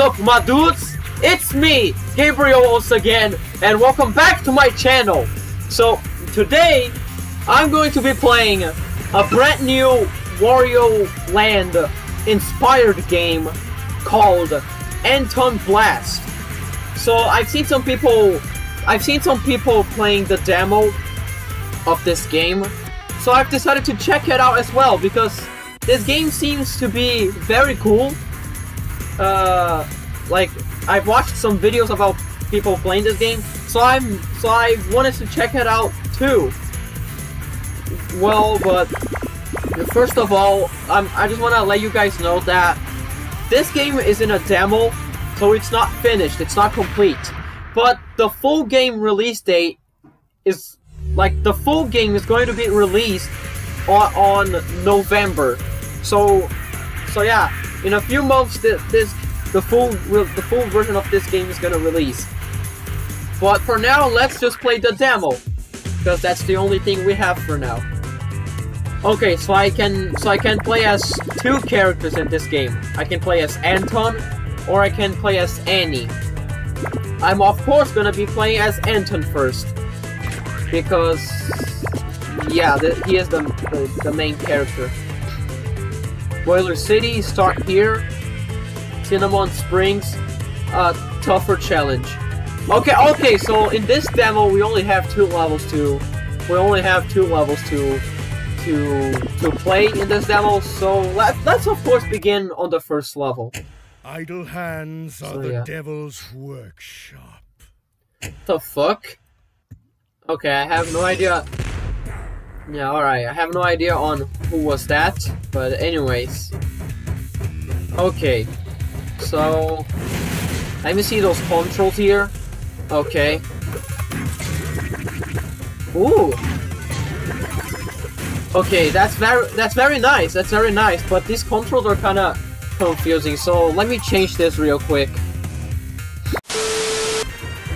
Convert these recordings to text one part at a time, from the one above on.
Up, my dudes? It's me, Gabriel once again, and welcome back to my channel. So, today, I'm going to be playing a brand new Wario Land inspired game called Anton Blast. So, I've seen some people, I've seen some people playing the demo of this game, so I've decided to check it out as well because this game seems to be very cool. Uh, like I've watched some videos about people playing this game, so I'm so I wanted to check it out too. Well, but first of all, I'm, I just want to let you guys know that this game is in a demo, so it's not finished, it's not complete. But the full game release date is like the full game is going to be released on, on November. So, so yeah, in a few months, this, this the full the full version of this game is gonna release. But for now, let's just play the demo, because that's the only thing we have for now. Okay, so I can so I can play as two characters in this game. I can play as Anton, or I can play as Annie. I'm of course gonna be playing as Anton first, because yeah, the, he is the, the the main character. Boiler City, start here. Cinnamon Springs, uh, tougher challenge. Okay, okay, so in this demo we only have two levels to, we only have two levels to, to, to play in this demo, so let, let's of course begin on the first level. Idle hands So, are the yeah. devil's workshop. The fuck? Okay, I have no idea. Yeah, alright, I have no idea on who was that, but anyways. Okay, so... Let me see those controls here. Okay. Ooh! Okay, that's very that's very nice, that's very nice, but these controls are kinda confusing, so let me change this real quick.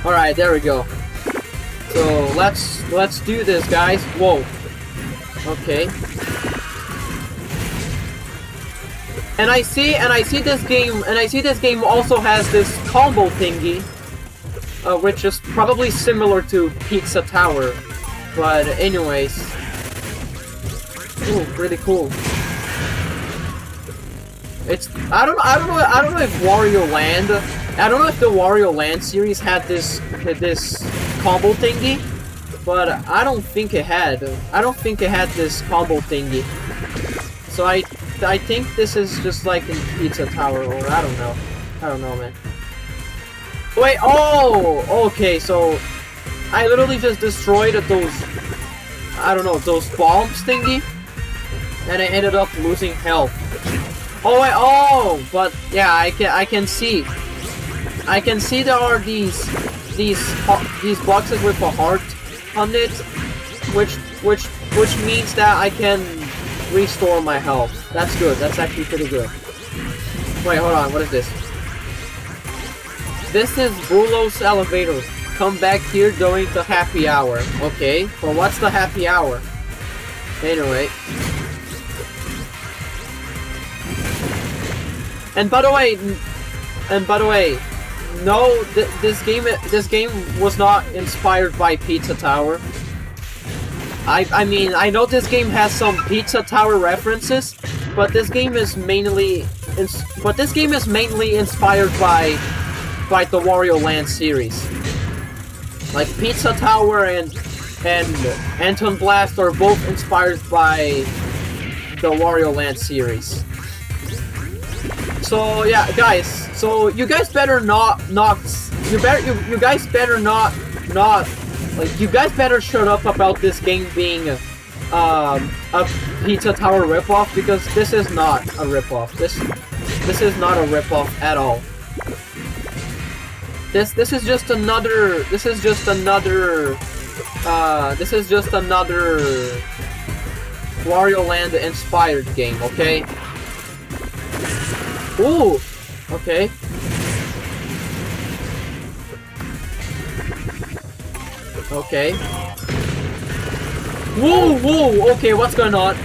Alright, there we go. So let's let's do this guys. Whoa. Okay. And I see and I see this game and I see this game also has this combo thingy. Uh, which is probably similar to Pizza Tower. But anyways. Ooh, pretty cool. It's I don't I don't know I don't know if Wario Land I don't know if the Wario Land series had this had this combo thingy, but I don't think it had. I don't think it had this combo thingy. So I I think this is just like in Pizza Tower or I don't know. I don't know, man. Wait, oh, okay, so I literally just destroyed those I don't know, those bombs thingy and I ended up losing health. Oh wait, oh, but yeah, I can I can see, I can see there are these these these boxes with a heart on it, which which which means that I can restore my health. That's good. That's actually pretty good. Wait, hold on. What is this? This is Brulo's elevator. Come back here during the happy hour. Okay. Well, what's the happy hour? Anyway. And by the way, and by the way, no, th this game this game was not inspired by Pizza Tower. I I mean I know this game has some Pizza Tower references, but this game is mainly but this game is mainly inspired by by the Wario Land series. Like Pizza Tower and and Anton Blast are both inspired by the Wario Land series. So yeah, guys. So you guys better not not you better you, you guys better not not like you guys better shut up about this game being um, a Pizza Tower ripoff because this is not a ripoff. This this is not a ripoff at all. This this is just another this is just another uh this is just another Wario Land inspired game, okay? Ooh! Okay. Okay. Whoa, whoa! Okay, what's going on?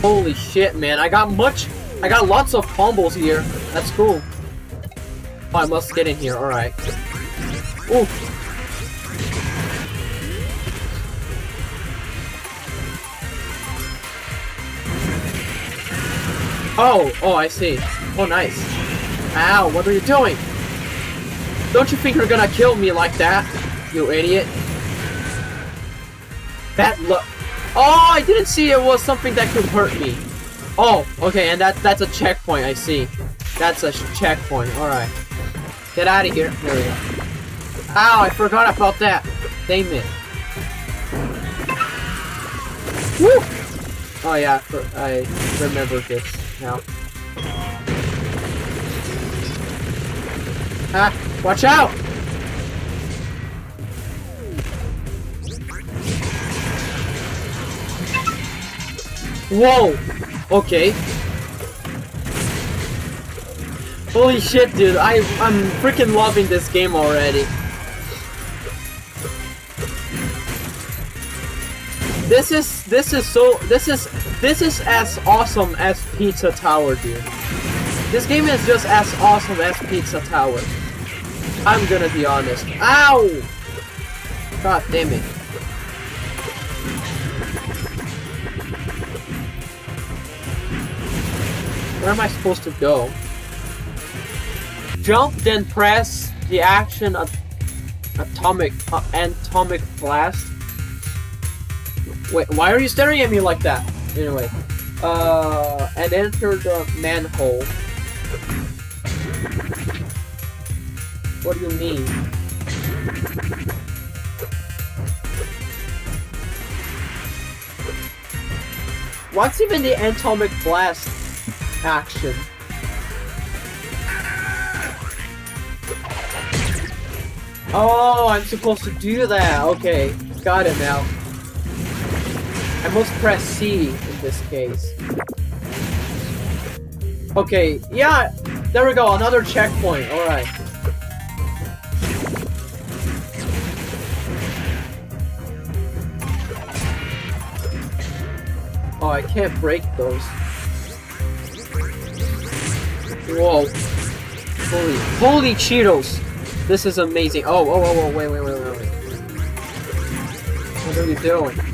Holy shit, man. I got much I got lots of combos here. That's cool. Oh, I must get in here. Alright. Ooh. Oh, oh, I see. Oh, nice. Ow, what are you doing? Don't you think you're gonna kill me like that, you idiot? That look. Oh, I didn't see it was something that could hurt me. Oh, okay, and that that's a checkpoint, I see. That's a checkpoint, alright. Get out of here. There we go. Ow, I forgot about that. Damn it. Woo! Oh yeah, I remember this Ah, watch out! Whoa! Okay. Holy shit, dude. I, I'm freaking loving this game already. This is, this is so, this is, this is as awesome as Pizza Tower, dude. This game is just as awesome as Pizza Tower. I'm gonna be honest. Ow! God damn it. Where am I supposed to go? Jump, then press the action at atomic uh, atomic blast. Wait, why are you staring at me like that? Anyway, uh, and enter the manhole. What do you mean? What's even the atomic blast action. Oh, I'm supposed to do that. Okay, got it now. I must press C in this case. Okay, yeah, there we go, another checkpoint, alright. Oh, I can't break those. Whoa. Holy, holy Cheetos! This is amazing. Oh, oh, oh, oh, wait, wait, wait, wait, wait. What are you doing?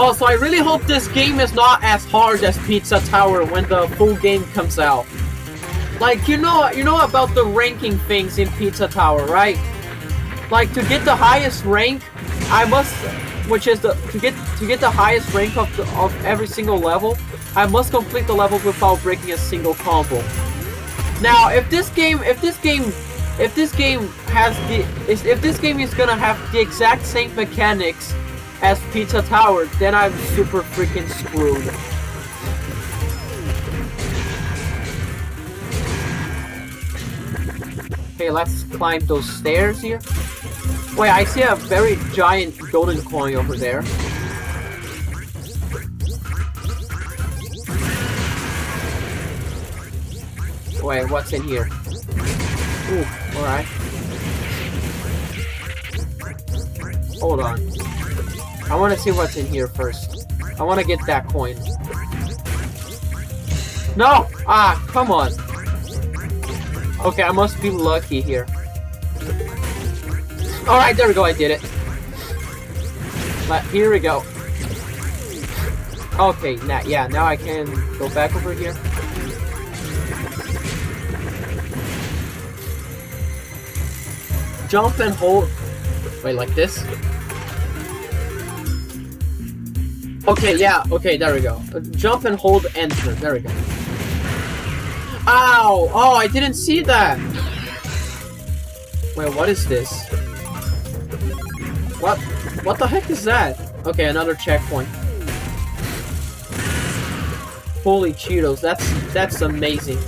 Oh, so I really hope this game is not as hard as Pizza Tower when the full game comes out. Like, you know, you know about the ranking things in Pizza Tower, right? Like, to get the highest rank, I must which is the to get to get the highest rank of the, of every single level, I must complete the level without breaking a single combo. Now, if this game, if this game, if this game has the, if this game is gonna have the exact same mechanics as Pizza Tower, then I'm super freaking screwed. Okay, let's climb those stairs here. Wait, I see a very giant golden coin over there. Wait, what's in here? Ooh, alright. Hold on. I want to see what's in here first. I want to get that coin. No! Ah, come on. Okay, I must be lucky here. Alright, there we go, I did it. But here we go. Okay, now, yeah, now I can go back over here. Jump and hold. Wait, like this? Okay, yeah, okay, there we go. Uh, jump and hold enter. There we go. Ow! Oh, I didn't see that! Wait, what is this? What? What the heck is that? Okay, another checkpoint. Holy Cheetos, that's that's amazing.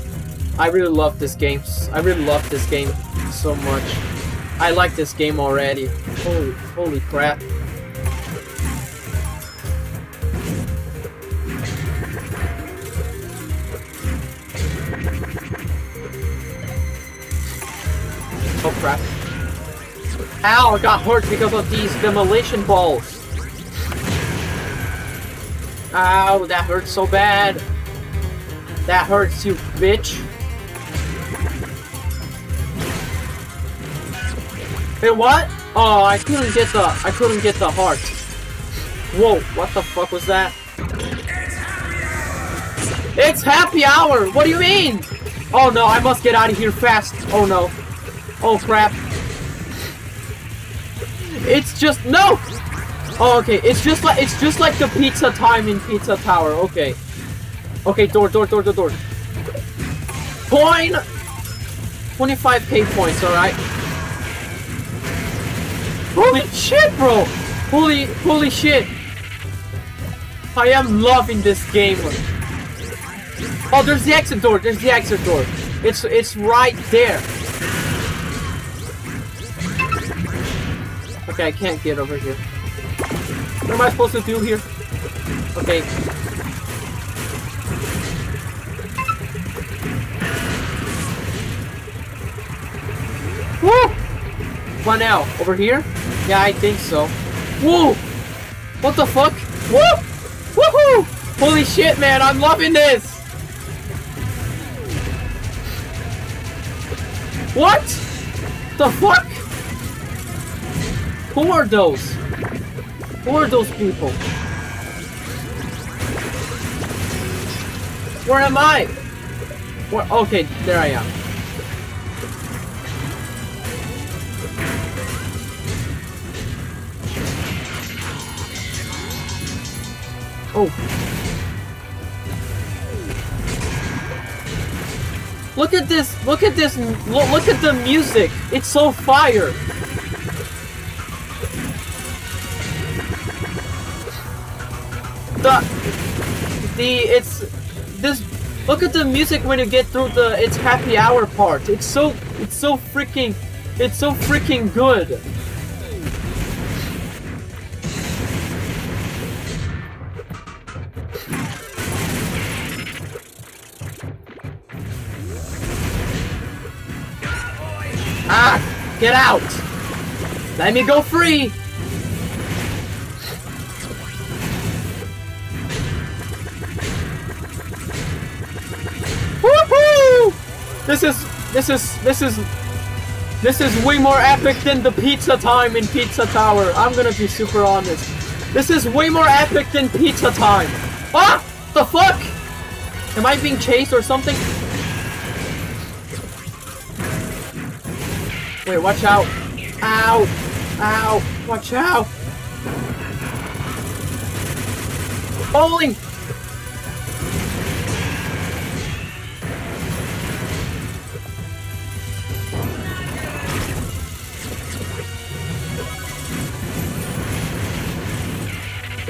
I really love this game. I really love this game so much. I like this game already. Holy, holy crap. Oh crap. Ow, I got hurt because of these demolition balls. Ow, that hurts so bad. That hurts, you bitch. Hey, what? Oh, I couldn't get the I couldn't get the heart. Whoa, what the fuck was that? It's happy hour! What do you mean? Oh no, I must get out of here fast. Oh no. Oh crap. It's just no! Oh okay, it's just like it's just like the pizza time in Pizza Tower, okay. Okay, door, door, door, door, door. Coin. Point 25k points, alright. Holy shit, bro! Holy, holy shit! I am loving this game. Oh, there's the exit door. There's the exit door. It's it's right there. Okay, I can't get over here. What am I supposed to do here? Okay. Woo! On now, over here? Yeah, I think so. Whoa! What the fuck? Woo! Woohoo! Holy shit, man, I'm loving this! What? The fuck? Who are those? Who are those people? Where am I? Where? Okay, there I am. Oh. Look at this, look at this, look, look at the music. It's so fire. The, the, it's, this, look at the music when you get through the, it's happy hour part. It's so, it's so freaking, it's so freaking good. Ah! Get out! Let me go free! This is this is this is this is way more epic than the pizza time in Pizza Tower. I'm gonna be super honest. This is way more epic than pizza time. Ah! The fuck? Am I being chased or something? Wait, watch out. Ow! Ow! Watch out! Bowling!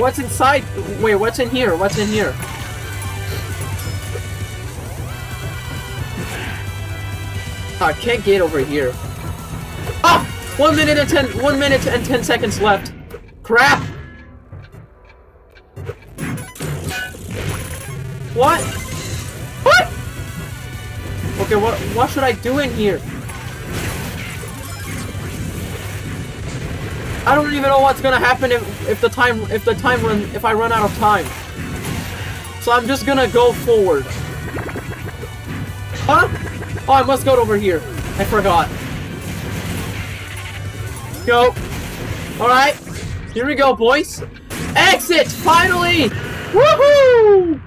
What's inside? Wait, what's in here? What's in here? I can't get over here. Ah! One minute and ten, one minute and ten seconds left. Crap! What? What? Okay, what, what should I do in here? I don't even know what's gonna happen if, if the time, if the time run, if I run out of time. So I'm just gonna go forward. Huh? Oh, I must go over here. I forgot. Go. Alright. Here we go, boys. Exit! Finally! Woohoo!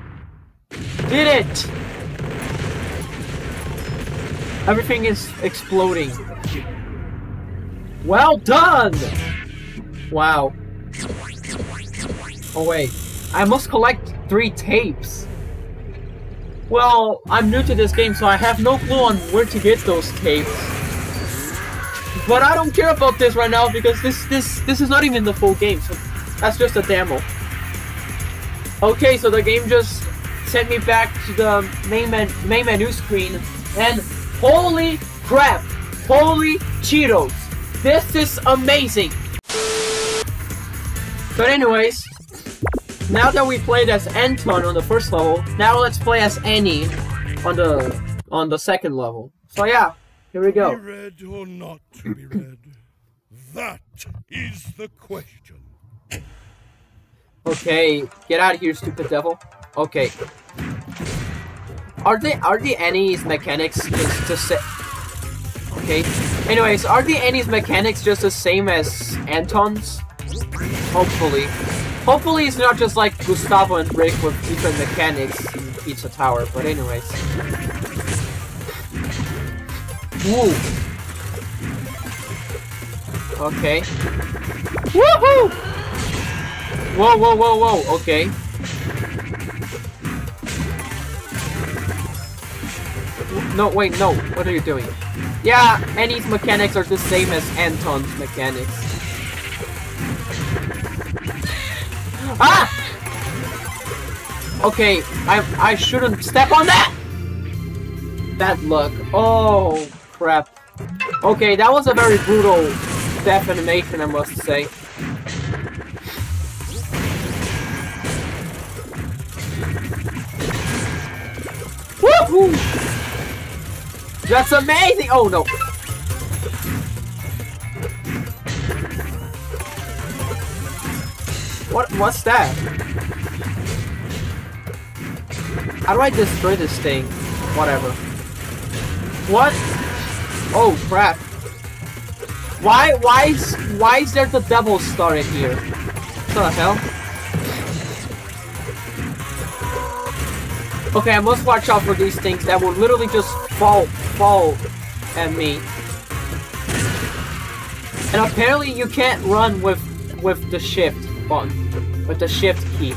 Did it! Everything is exploding. Well done! Wow. Oh wait. I must collect three tapes. Well, I'm new to this game, so I have no clue on where to get those tapes. But I don't care about this right now because this this this is not even the full game, so that's just a demo. Okay, so the game just sent me back to the main men main menu screen, and holy crap! Holy Cheetos! This is amazing! But anyways, now that we played as Anton on the first level, now let's play as Annie on the on the second level. So yeah, here we Be go. read or not to be read? That is the question. Okay, get out of here, stupid devil. Okay. Are they are the Annie's mechanics just to say? Okay. Anyways, are the Annie's mechanics just the same as Anton's? Hopefully. Hopefully it's not just like Gustavo and Brick with different mechanics in Pizza Tower, but anyways. Woo! Okay. Woohoo! Whoa, whoa, whoa, whoa, okay. No, wait, no. What are you doing? Yeah, Annie's mechanics are the same as Anton's mechanics. Ah! Okay, I I shouldn't step on that! Bad luck. Oh, crap. Okay, that was a very brutal death animation, I must say. Woohoo! That's amazing! Oh no! What? What's that? How do I destroy this thing? Whatever. What? Oh crap! Why? Why is? Why is there the devil star in here? What the hell? Okay, I must watch out for these things that will literally just fall, fall at me. And apparently you can't run with with the shift button, with the shift key.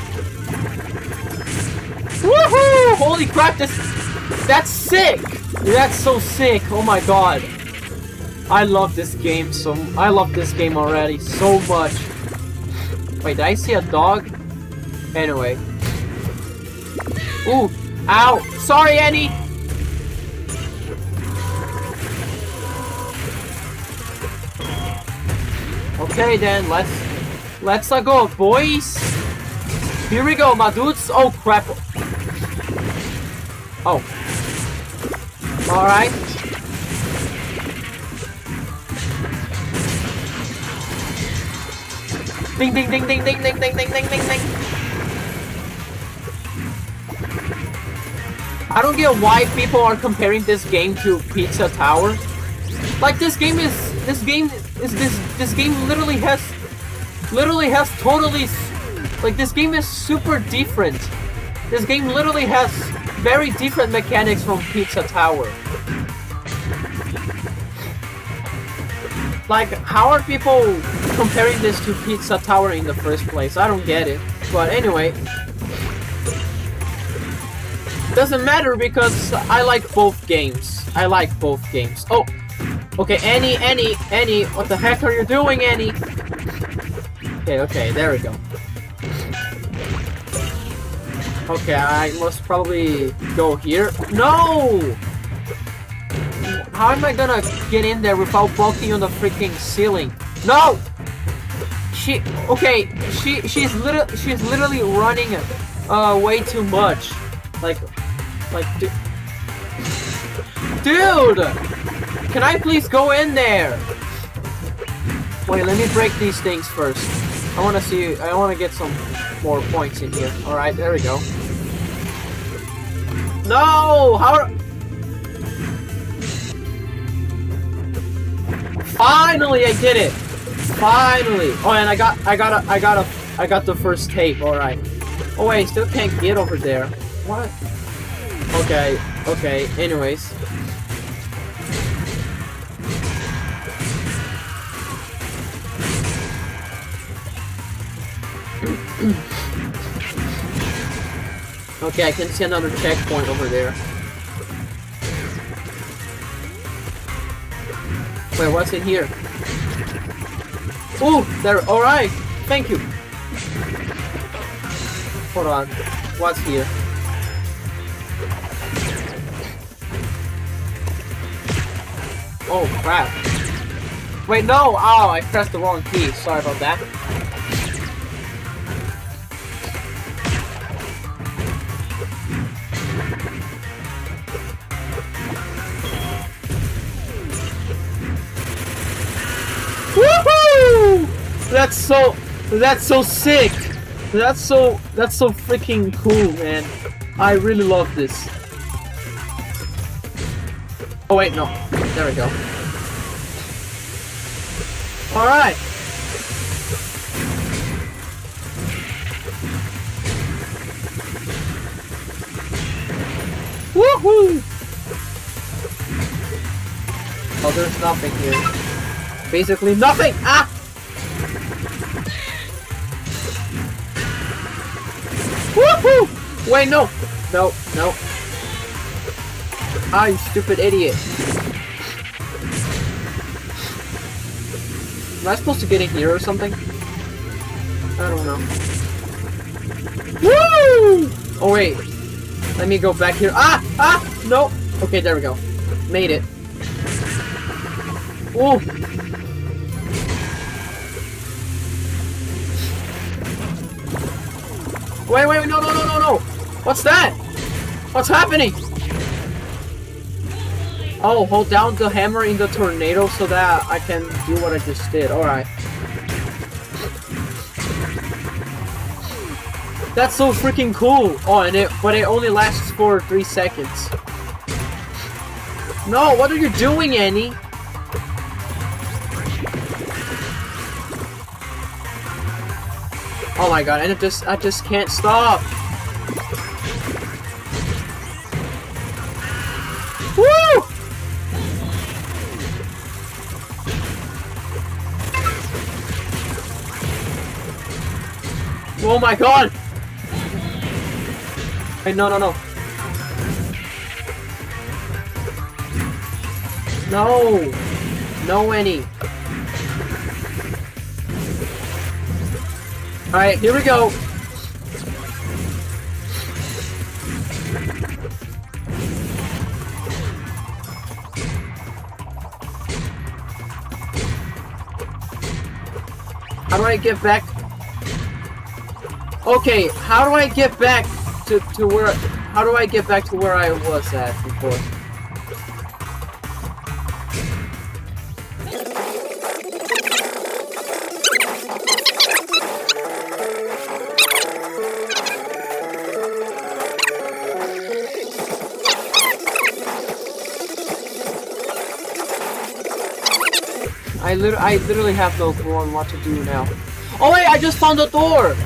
Woohoo! Holy crap, this that's sick! That's so sick, oh my god. I love this game so I love this game already so much. Wait, did I see a dog? Anyway. Ooh, ow! Sorry, Annie! Okay then, let's let's go, boys. Here we go, my dudes. Oh crap. Oh. All right. Ding ding ding ding ding ding ding ding ding ding ding. I don't get why people are comparing this game to Pizza Tower. Like this game is this game is this this game literally has literally has totally like this game is super different. This game literally has very different mechanics from Pizza Tower. Like, how are people comparing this to Pizza Tower in the first place? I don't get it. But anyway. Doesn't matter because I like both games. I like both games. Oh! Okay, Annie, Annie, Annie, what the heck are you doing, Annie? Okay, okay, there we go. Okay, I must probably go here. No! How am I gonna get in there without bulking on the freaking ceiling? No! She okay, she she's literally she's literally running uh way too much. Like like du Dude! Can I please go in there? Wait, let me break these things first. I wanna see I wanna get some more points in here. Alright, there we go. No! How Finally, I did it! Finally! Oh, and I got, I got a, I got a, I got the first tape. All right. Oh wait, still can't get over there. What? Okay, okay. Anyways. Okay, I can see another checkpoint over there. Wait, what's in here? Oh, there. All right. Thank you. Hold on. What's here? Oh crap. Wait, no! Oh, I pressed the wrong key. Sorry about that. That's so, that's so sick. That's so that's so freaking cool, man. I really love this. Oh wait, no. There we go. Alright. Woohoo! Oh, there's nothing here. Basically nothing! Ah! Wait, no! No, no. Ah, you stupid idiot. Am I supposed to get in here or something? I don't know. Woo! Oh, wait. Let me go back here. Ah! Ah! No! Okay, there we go. Made it. Ooh! Wait, wait, no, no! What's that? What's happening? Oh, hold down the hammer in the tornado so that I can do what I just did. Alright. That's so freaking cool! Oh, and it, but it only lasts for three seconds. No, what are you doing, Annie? Oh my god, and it just, I just can't stop! Oh my god! Hey, no, no, no. No! No, Annie. Alright, here we go. How do I get back? Okay, how do I get back to, to where... How do I get back to where I was at before? I literally, have no clue on what to do now. Oh wait, I just found the door!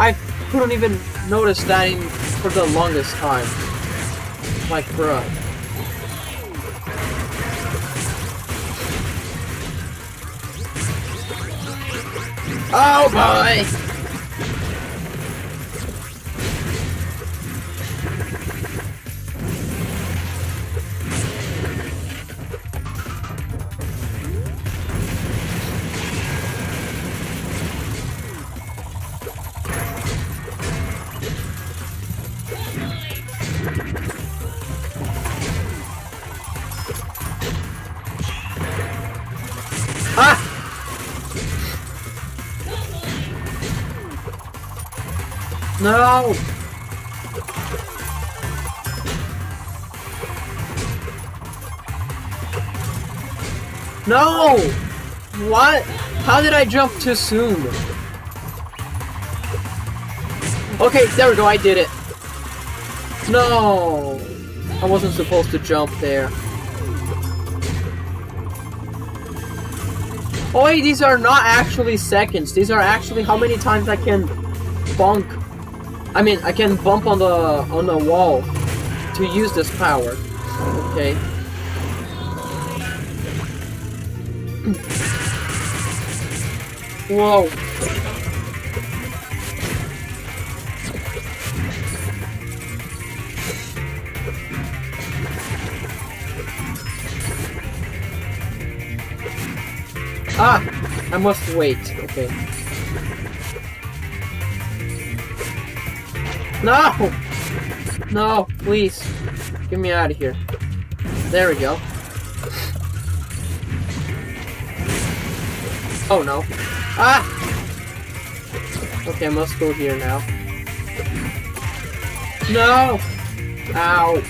I couldn't even notice that in, for the longest time. Like, bruh. Oh boy! No! No! What? How did I jump too soon? Okay, there we go, I did it. No! I wasn't supposed to jump there. Oh these are not actually seconds. These are actually how many times I can bunk. I mean, I can bump on the on the wall to use this power. Okay. Whoa. Ah! I must wait. Okay. No! No, please. Get me out of here. There we go. Oh no. Ah! Okay, I must go here now. No! Ow!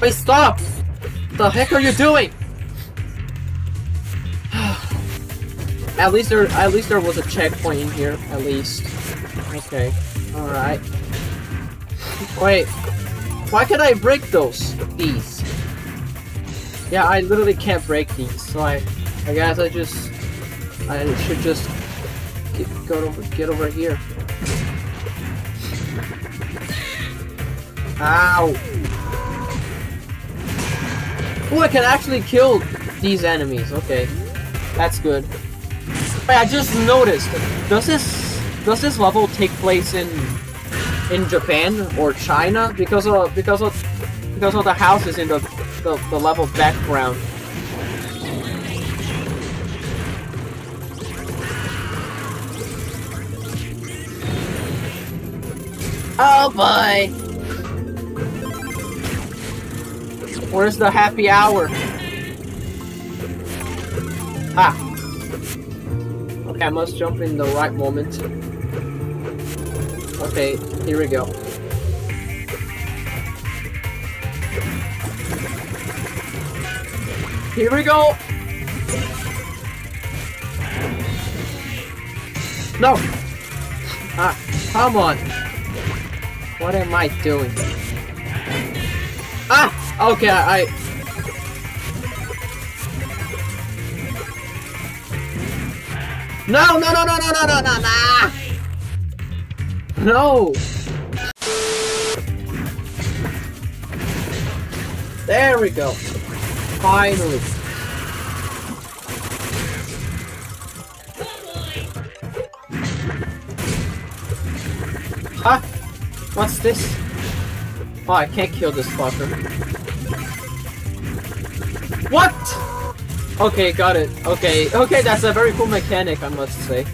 Wait, stop! What the heck are you doing? At least there, at least there was a checkpoint in here. At least. Okay. All right. Wait. Why can I break those? These. Yeah, I literally can't break these. So I, I guess I just, I should just get, go over, get over here. Ow. Oh, I can actually kill these enemies. Okay, that's good. I just noticed. Does this does this level take place in in Japan or China? Because of because of because of the houses in the the, the level background. Oh boy! Where's the happy hour? Ah! Okay, I must jump in the right moment. Okay, here we go. Here we go! No! Ah, come on! What am I doing? Ah! Okay, I... No, no, no, no, no, no, no, no, no! No! There we go. Finally. Ah! What's this? Oh, I can't kill this fucker. What? Okay, got it. Okay, okay, that's a very cool mechanic, I must say.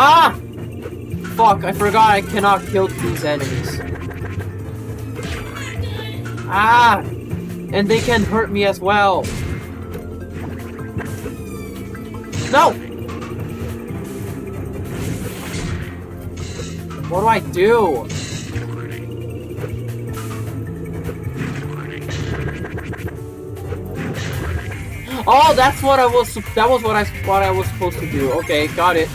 Ah! Fuck, I forgot I cannot kill these enemies. Ah! And they can hurt me as well. No! What do I do? Oh, that's what I was. That was what I what I was supposed to do. Okay, got it.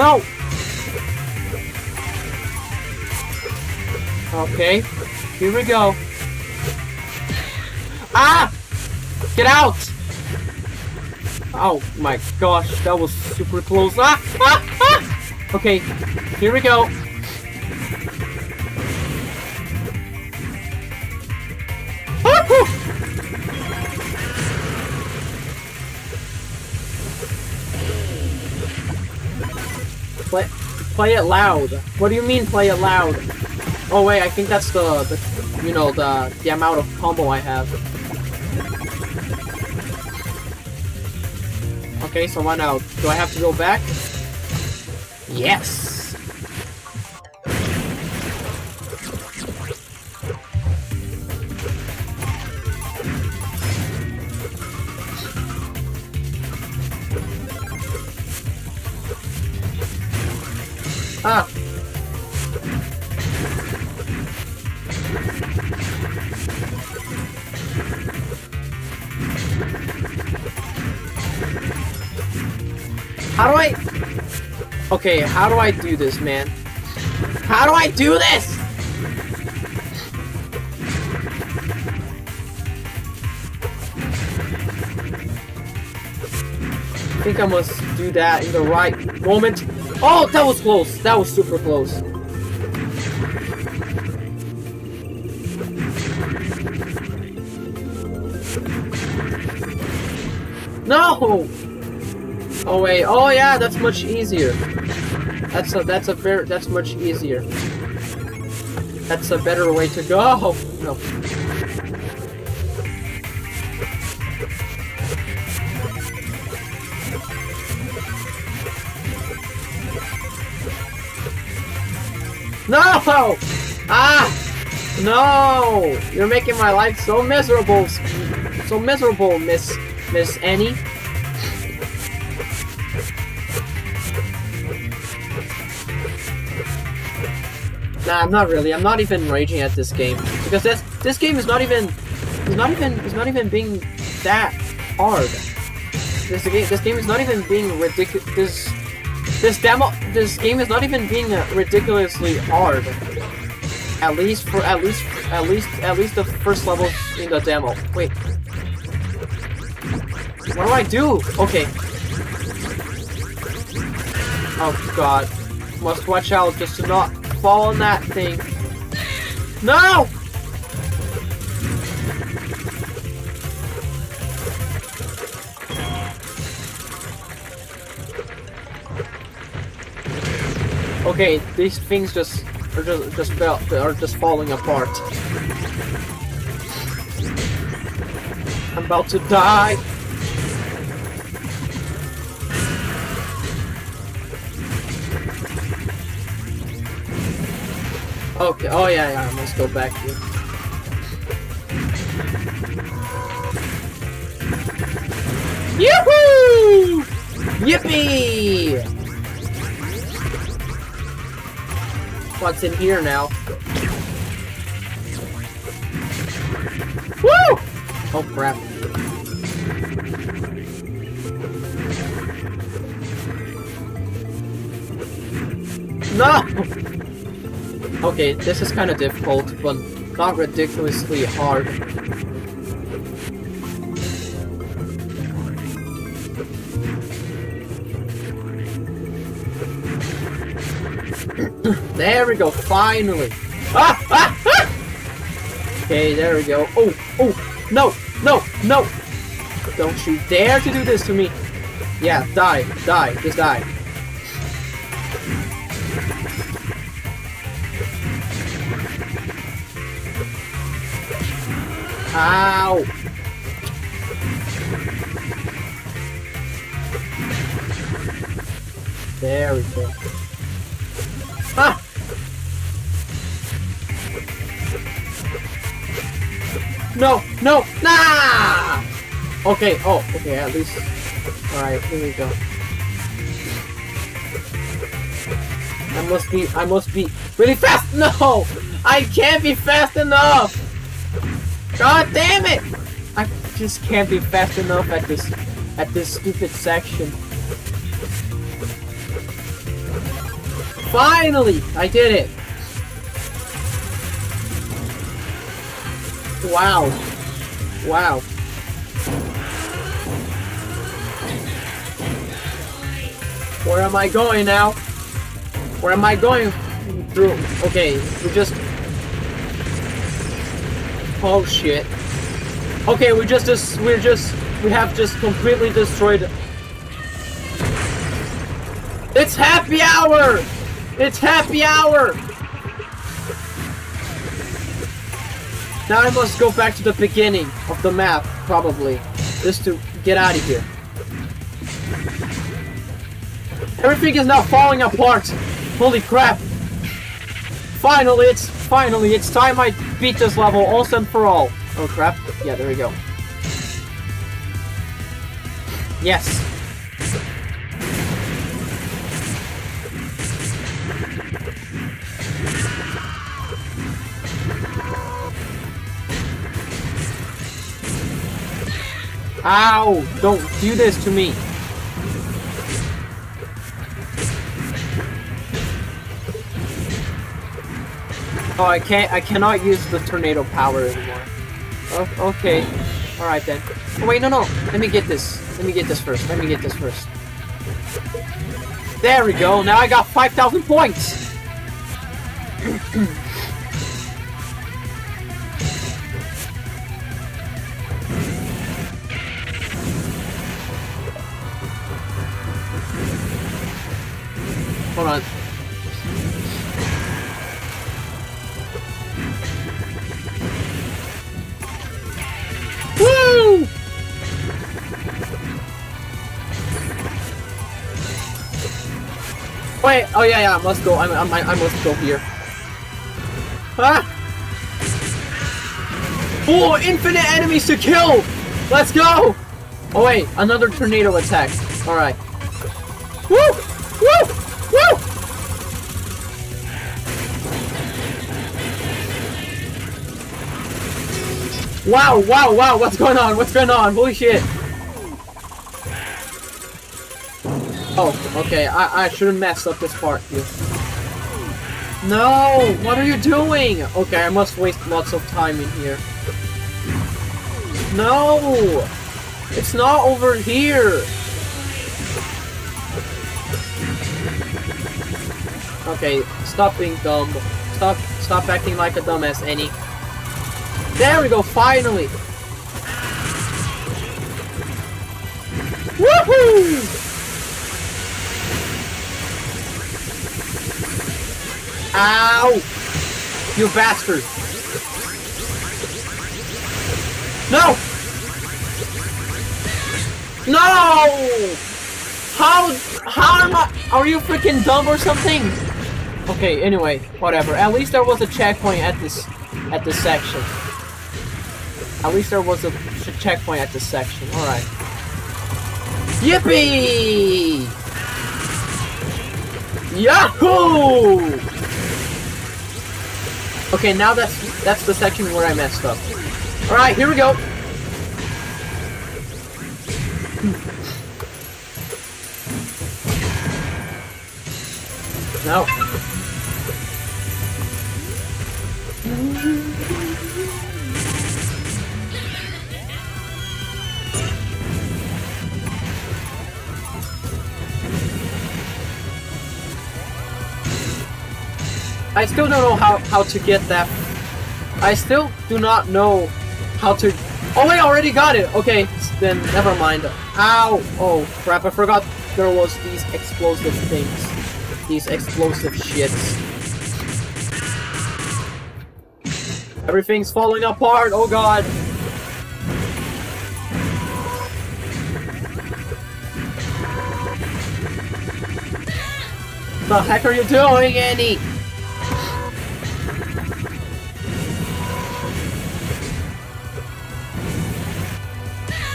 No! Okay, here we go. Ah! Get out! Oh my gosh, that was super close. Ah! Ah! Ah! Okay, here we go. Play, play it loud. What do you mean play it loud? Oh wait, I think that's the, the you know, the, the amount of combo I have. Okay, so what now? Do I have to go back? Yes! Okay, how do I do this, man? How do I do this? I think I must do that in the right moment. Oh, that was close. That was super close. No! Oh wait, oh yeah, that's much easier. That's a, that's a very, that's much easier. That's a better way to go. Oh, no. No! Ah! No! You're making my life so miserable, so miserable, Miss Miss Annie. Nah, I'm not really. I'm not even raging at this game because this this game is not even is not even is not even being that hard. This game this game is not even being ridiculous. This this demo this game is not even being uh, ridiculously hard. At least for at least at least at least the first levels in the demo. Wait. What do I do? Okay. Oh god. Must watch out just to not fall on that thing. No! Okay, these things just are just just fell, are just falling apart. I'm about to die. Okay. Oh yeah, yeah. Let's go back here. Yoo-hoo! Yippee! What's in here now? Woo! Oh crap. Okay, this is kind of difficult, but not ridiculously hard. there we go, finally! Okay, there we go. Oh, oh, no, no, no! Don't you dare to do this to me! Yeah, die, die, just die. Ow! There we go. Ah! No! No! Nah! Okay, oh, okay, at least... Alright, here we go. I must be, I must be really fast! No! I can't be fast enough! God damn it! I just can't be fast enough at this at this stupid section. Finally! I did it! Wow. Wow. Where am I going now? Where am I going through? Okay, we just Oh shit. Okay, we just, just we're just we have just completely destroyed It's happy hour! It's happy hour! Now I must go back to the beginning of the map, probably. Just to get out of here. Everything is now falling apart! Holy crap! Finally, it's finally, it's time I beat this level once and for all. Oh crap. Yeah, there we go. Yes. Ow! Don't do this to me! Oh, I can't. I cannot use the tornado power anymore. Oh, okay. All right then. Oh, wait, no, no. Let me get this. Let me get this first. Let me get this first. There we go. Now I got 5,000 points. Oh yeah, yeah, I must go. I'm, I, I must go here. Ah! Oh, infinite enemies to kill! Let's go! Oh wait, another tornado attack. Alright. Woo! Woo! Woo! Wow, wow, wow, what's going on? What's going on? Holy shit. Oh, okay, I, I shouldn't mess up this part here. No! What are you doing? Okay, I must waste lots of time in here. No! It's not over here! Okay, stop being dumb. Stop stop acting like a dumbass, Annie. There we go, finally! Ow! You bastard! No! No! How? How am I? Are you freaking dumb or something? Okay. Anyway, whatever. At least there was a checkpoint at this at this section. At least there was a checkpoint at this section. All right. Yippee! Yahoo! Okay, now that's that's the section where I messed up. All right, here we go. No. I still don't know how, how to get that. I still do not know how to... Oh I already got it! Okay, then never mind. Ow! Oh, crap, I forgot there was these explosive things. These explosive shits. Everything's falling apart, oh god! The heck are you doing, Annie?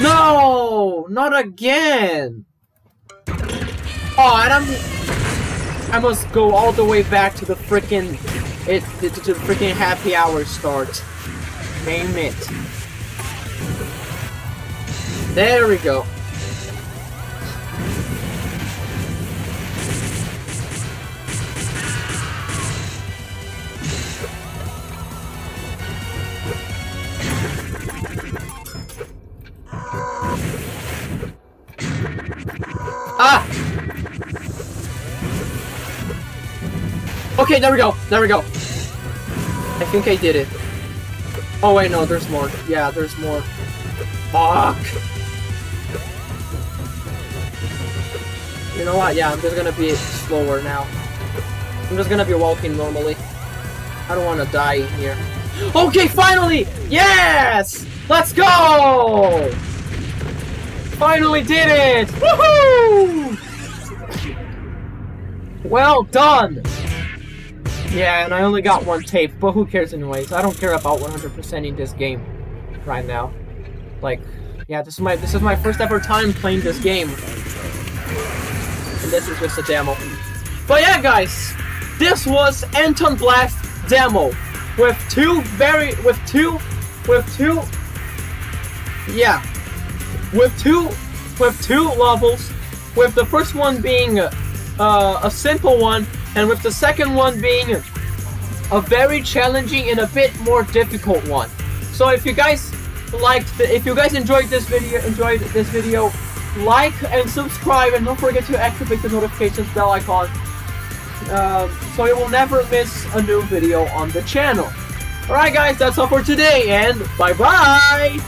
No! Not again! Oh, and I'm... I must go all the way back to the freaking... It, to, to the freaking happy hour start. Name it. There we go. Okay, there we go. There we go. I think I did it. Oh wait, no, there's more. Yeah, there's more. Fuck! You know what? Yeah, I'm just gonna be slower now. I'm just gonna be walking normally. I don't want to die in here. Okay, finally! Yes! Let's go! Finally did it! Woohoo! Well done! Yeah, and I only got one tape, but who cares anyways? I don't care about 100%ing this game right now. Like, yeah, this is my this is my first ever time playing this game. And this is just a demo. But yeah, guys, this was Anton Blast demo with two very with two with two yeah with two with two levels, with the first one being uh, a simple one, and with the second one being a very challenging and a bit more difficult one. So if you guys liked, the, if you guys enjoyed this video, enjoyed this video, like and subscribe, and don't forget to activate the notifications bell icon, uh, so you will never miss a new video on the channel. Alright guys, that's all for today, and bye bye!